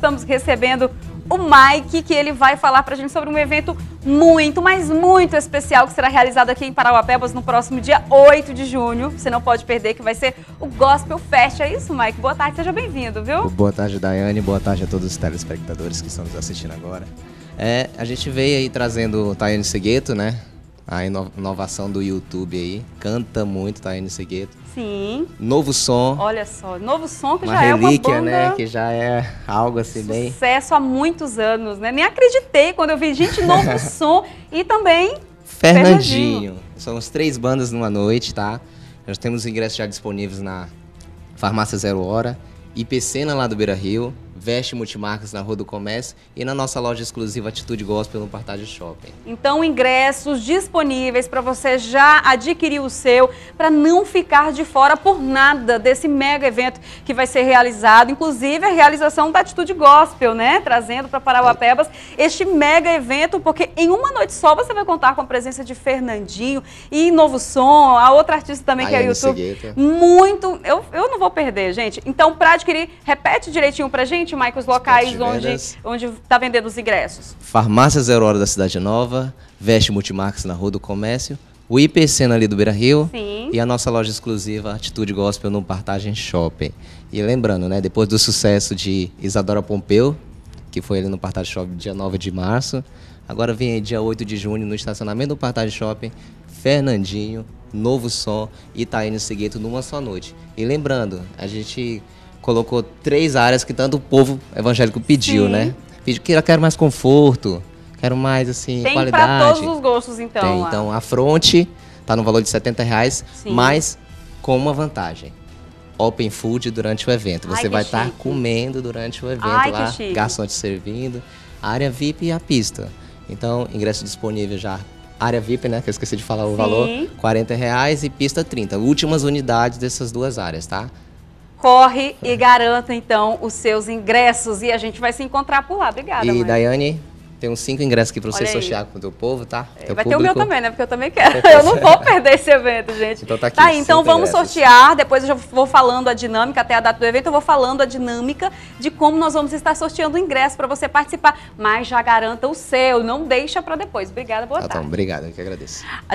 Estamos recebendo o Mike, que ele vai falar pra gente sobre um evento muito, mas muito especial que será realizado aqui em Parauapebas no próximo dia 8 de junho. Você não pode perder, que vai ser o Gospel Fest. É isso, Mike? Boa tarde, seja bem-vindo, viu? Boa tarde, Daiane. Boa tarde a todos os telespectadores que estão nos assistindo agora. É, a gente veio aí trazendo o Tayane Segueto, né? A inovação do YouTube aí. Canta muito Tayane Segueto. Sim. Novo som. Olha só, novo som que uma já relíquia, é uma banda... né? Que já é algo assim bem... Sucesso há muitos anos, né? Nem acreditei quando eu vi, gente, novo som e também... Fernandinho. Fernandinho. São as três bandas numa noite, tá? Nós temos ingressos já disponíveis na Farmácia Zero Hora, IPCena lá do Beira Rio, Veste Multimarcas na Rua do Comércio e na nossa loja exclusiva Atitude Gospel no Partage Shopping. Então, ingressos disponíveis para você já adquirir o seu, para não ficar de fora por nada desse mega evento que vai ser realizado, inclusive a realização da Atitude Gospel, né? Trazendo para Parauapebas este mega evento, porque em uma noite só você vai contar com a presença de Fernandinho e Novo Som, a outra artista também que é o YouTube. Segueta. Muito, eu, eu não vou perder, gente. Então, para adquirir, repete direitinho para gente gente, Mike, os locais onde onde está vendendo os ingressos? Farmácia Zero Hora da Cidade Nova, Veste Multimarcas na Rua do Comércio, o IPC ali do Beira Rio Sim. e a nossa loja exclusiva Atitude Gospel no Partagem Shopping. E lembrando, né, depois do sucesso de Isadora Pompeu, que foi ali no Partagem Shopping dia 9 de março, agora vem aí dia 8 de junho no estacionamento do Partagem Shopping, Fernandinho, Novo Som e Taíne Segueto numa só noite. E lembrando, a gente colocou três áreas que tanto o povo evangélico pediu, Sim. né? Pediu que eu quero mais conforto, quero mais assim Tem qualidade. Tem para todos os gostos então. Tem, então a fronte tá no valor de 70 reais, Sim. mas com uma vantagem. Open food durante o evento. Você Ai, vai estar tá comendo durante o evento Ai, lá, garçom te servindo, área VIP e a pista. Então, ingresso disponível já área VIP, né? Que eu esqueci de falar o Sim. valor, 40 reais e pista 30. Últimas unidades dessas duas áreas, tá? Corre e garanta então os seus ingressos e a gente vai se encontrar por lá. Obrigada, E mãe. Daiane, tem uns cinco ingressos aqui para você sortear com o teu povo, tá? É, teu vai público. ter o meu também, né? Porque eu também quero. Eu não vou perder esse evento, gente. Então tá aqui. Tá, então vamos ingressos. sortear. Depois eu já vou falando a dinâmica, até a data do evento, eu vou falando a dinâmica de como nós vamos estar sorteando o ingresso para você participar. Mas já garanta o seu, não deixa para depois. Obrigada, boa tá, tarde. Então, obrigado, eu que agradeço.